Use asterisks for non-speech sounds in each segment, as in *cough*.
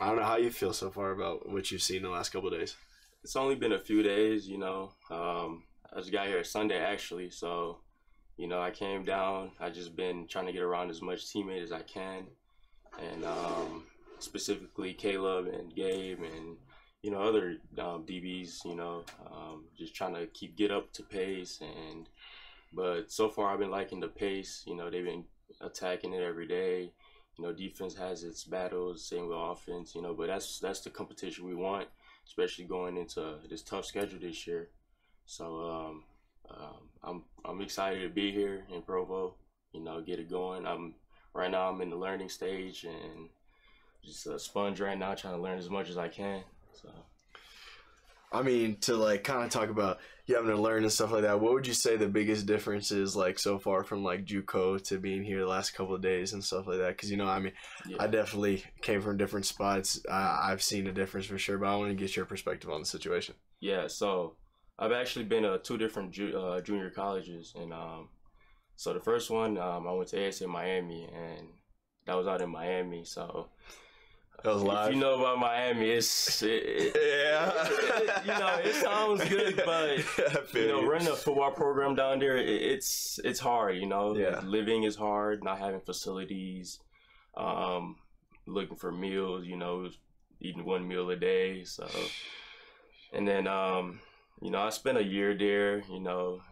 I don't know how you feel so far about what you've seen the last couple days. It's only been a few days, you know. Um, I just got here Sunday actually, so you know I came down. I just been trying to get around as much teammate as I can, and um, specifically Kaleb and Gabe and you know other um, DBs. You know, um, just trying to keep get up to pace and. But so far, I've been liking the pace. You know, they've been attacking it every day. You know, defense has its battles, same with offense. You know, but that's that's the competition we want, especially going into this tough schedule this year. So um, um, I'm I'm excited to be here in Provo. You know, get it going. I'm right now. I'm in the learning stage and just a sponge right now, trying to learn as much as I can. So. I mean, to like kind of talk about you having to learn and stuff like that. What would you say the biggest difference is like so far from like JUCO to being here the last couple of days and stuff like that? Because you know, I mean, yeah. I definitely came from different spots. I've seen a difference for sure, but I want to get your perspective on the situation. Yeah, so I've actually been to two different ju- uh, junior colleges, and um, so the first one um, I went to ASA Miami, and that was out in Miami. So that was live. If you know about Miami, it's it, it, *laughs* yeah. It, *laughs* you know, it sounds good, *laughs* but you know, running a football program down there, it's it's hard. You know, yeah. living is hard. Not having facilities, um, looking for meals. You know, eating one meal a day. So, and then um, you know, I spent a year there. You know,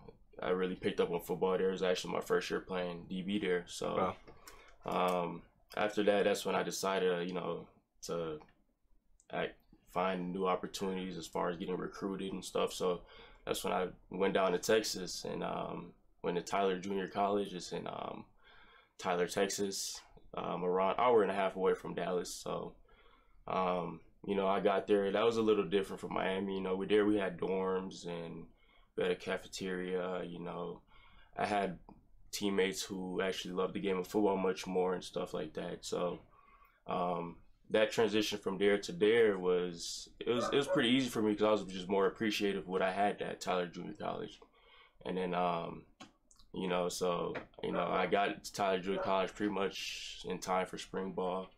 I really picked up on football there. It was actually my first year playing DB there. So, wow. um, after that, that's when I decided, you know, to act, find new opportunities as far as getting recruited and stuff. So that's when I went down to Texas and um, went to Tyler Junior College. It's in um, Tyler, Texas, um, around hour and a half away from Dallas. So, um, you know, I got there. That was a little different from Miami. You know, we there we had dorms and we had a cafeteria. You know, I had teammates who actually loved the game of football much more and stuff like that. So, um, that transition from there to there was it was it was pretty easy for me because I was just more appreciative of what I had at Tyler Junior College, and then um, you know so you know I got to Tyler Junior College pretty much in time for spring ball,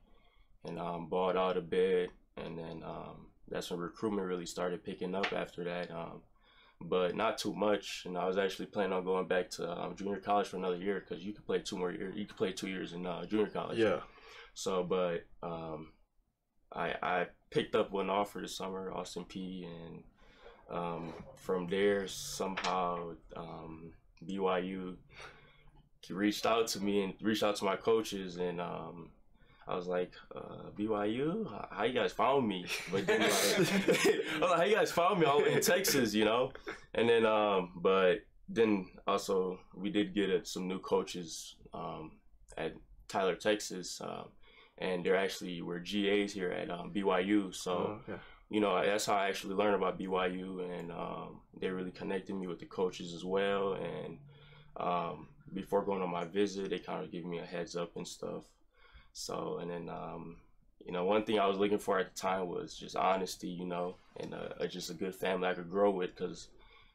and um, balled out a bit, and then um, that's when recruitment really started picking up after that. Um, but not too much, and I was actually planning on going back to um, junior college for another year because you could play two more years. You could play two years in uh, junior college. Yeah. So, but um, I I picked up one offer this summer, Austin Peay, and um, from there somehow um, BYU reached out to me and reached out to my coaches and um, I was like, uh, BYU, how you guys found me? But then like, *laughs* *laughs* I was like, how you guys found me all in Texas, you know? And then, um, but then also we did get uh, some new coaches um, at Tyler, Texas. Um, and they're actually were GAs here at um, BYU. So, oh, okay. you know, that's how I actually learned about BYU, and um, they really connected me with the coaches as well. And um, before going on my visit, they kind of gave me a heads up and stuff. So, and then, um, you know, one thing I was looking for at the time was just honesty, you know, and uh, just a good family I could grow with because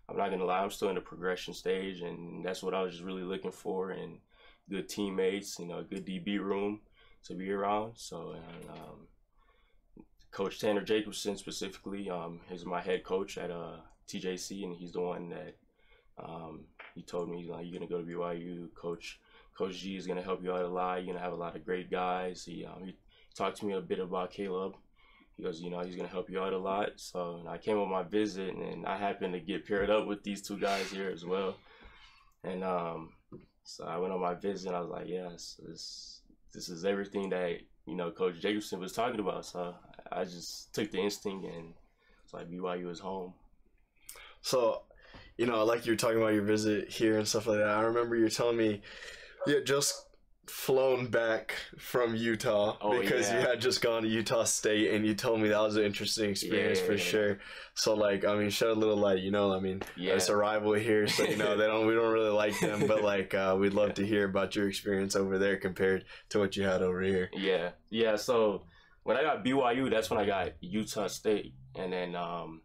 I'm not gonna lie, I'm still in the progression stage, and that's what I was just really looking for. And good teammates, you know, a good DB room to be around. So, and, um, Coach Tanner Jacobson specifically, um, he's my head coach at uh, TJC, and he's the one that um, he told me like you're gonna go to BYU. Coach Coach G is gonna help you out a lot. You're gonna have a lot of great guys. He um, he talked to me a bit about Kaleb. He goes, you know, he's gonna help you out a lot. So I came on my visit, and I happened to get paired up with these two guys here as well. And um, so I went on my visit. and I was like, yes, this this is everything that you know Coach Jacobson was talking about. So I just took the instinct and it's like BYU is home. So, you know, like you were talking about your visit here and stuff like that. I remember you telling me, yeah, just flown back from Utah oh, because yeah. you had just gone to Utah State and you told me that was an interesting experience yeah, for sure. So like I mean shed a little light, you know, I mean yeah. it's a rival here, so you know they don't we don't really like them, but *laughs* like uh, we'd love to hear about your experience over there compared to what you had over here. Yeah. Yeah, so when I got BYU, that's when I got Utah State and then um,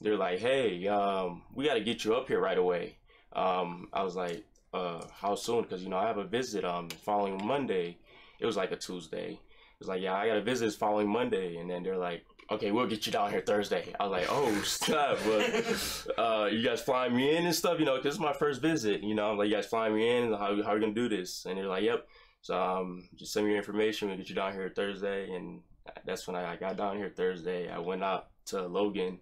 they're like, "Hey, um, we got to get you up here right away." Um, I was like, uh, how soon? Because you know I have a visit um following Monday. It was like a Tuesday, it's like, yeah, I got a visit this following Monday, and then they're like, okay, we'll get you down here Thursday. I was like, oh, stop. But *laughs* uh, you guys flying me in and stuff, you know, this is my first visit. You know, I'm like, you guys flying me in. How, how are we going to do this? And they're like, yep. So um, just send me your information. We'll get you down here Thursday. And that's when I, I got down here Thursday. I went out to Logan.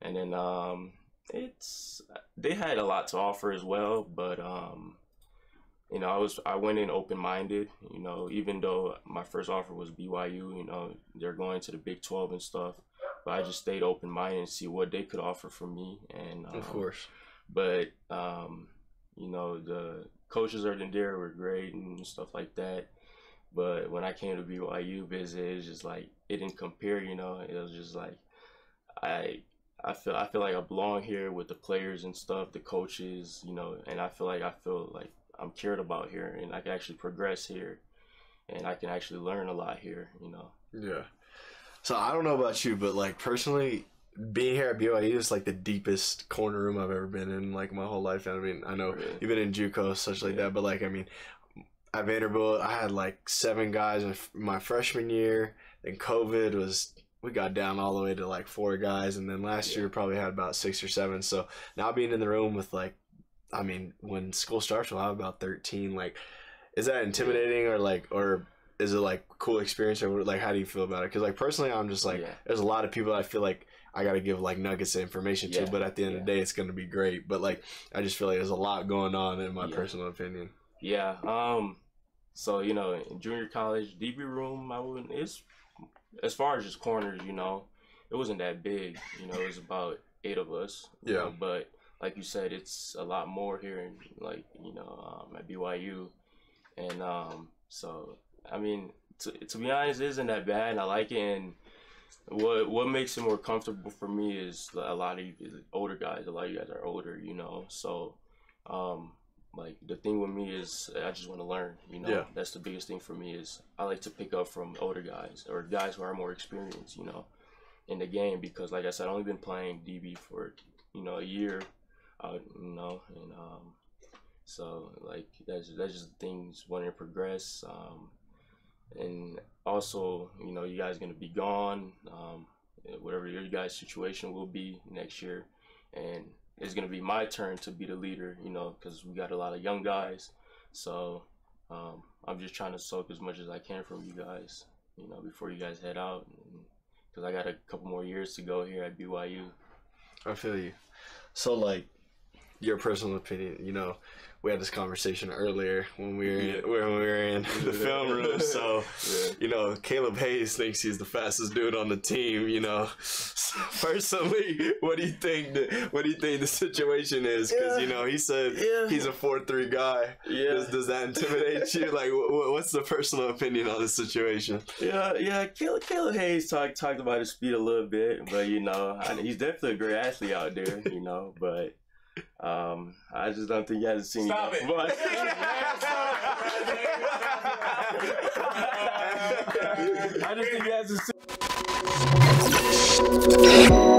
And then um, it's, they had a lot to offer as well. But, um, you know, I was I went in open minded. You know, even though my first offer was BYU, you know, they're going to the Big Twelve and stuff, but I just stayed open minded and see what they could offer for me. And um, of course, but um, you know, the coaches are in there were great and stuff like that. But when I came to BYU visit, it's just like it didn't compare. You know, it was just like I I feel I feel like I belong here with the players and stuff, the coaches, you know, and I feel like I feel like I'm cared about here and I can actually progress here and I can actually learn a lot here, you know. Yeah. So I don't know about you, but like personally, being here at BYU is like the deepest corner room I've ever been in like my whole life. I mean, I know really? even in JUCO such like yeah. that, but like I mean, at Vanderbilt, I had like seven guys in my freshman year. Then COVID was we got down all the way to like four guys, and then last yeah. year probably had about six or seven. So now being in the room with like I mean, when school starts, we'll have about thirteen. Like, is that intimidating or like, or is it like cool experience or like, how do you feel about it? Because like personally, I'm just like, yeah. there's a lot of people I feel like I got to give like nuggets of information yeah. to, but at the end of the day, it's gonna be great. But like, I just feel like there's a lot going on in my personal opinion. Yeah. Um. So you know, in junior college, DB room, I wouldn't. It's as far as just corners, you know, it wasn't that big. You know, it was about eight of us. Yeah. Know, but like you said, it's a lot more here in like you know um, at BYU, and um, so I mean to, to be honest, it isn't that bad. And I like it, and what what makes it more comfortable for me is a lot of older guys. A lot of you guys are older, you know. So, um, like the thing with me is I just want to learn. You know, yeah. that's the biggest thing for me is I like to pick up from older guys or guys who are more experienced. You know, in the game because like I said, I've only been playing DB for you know a year uh, you know, and um, so like that's that's just things wanting to progress. Um, and also, you know, you guys gonna be gone. Um, whatever your guys' situation will be next year, and it's gonna be my turn to be the leader. You know, because we got a lot of young guys. So um, I'm just trying to soak as much as I can from you guys. You know, before you guys head out, because I got a couple more years to go here at BYU. I feel you. So like your personal opinion. You know, we had this conversation earlier when we were in, when we were in *laughs* the film room. So, yeah. you know, Kaleb Hayes thinks he's the fastest dude on the team. You know, *laughs* so personally, what do you think? The, what do you think the situation is? Because yeah. you know, he said yeah. he's a four three guy. Yeah. Does, does that intimidate you? *laughs* Like, what's the personal opinion on the situation? Yeah, yeah. Kaleb, Kaleb Hayes talked talked about his speed a little bit, but you know, he's definitely a great athlete out there. You know, but um, I just don't think you haven't seen Stop it. But... *laughs* *laughs* I just think you haven't seen.